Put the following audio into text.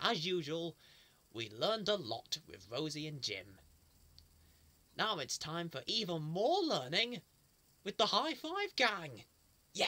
as usual, we learned a lot with Rosie and Jim. Now it's time for even more learning with the High Five Gang. Yeah!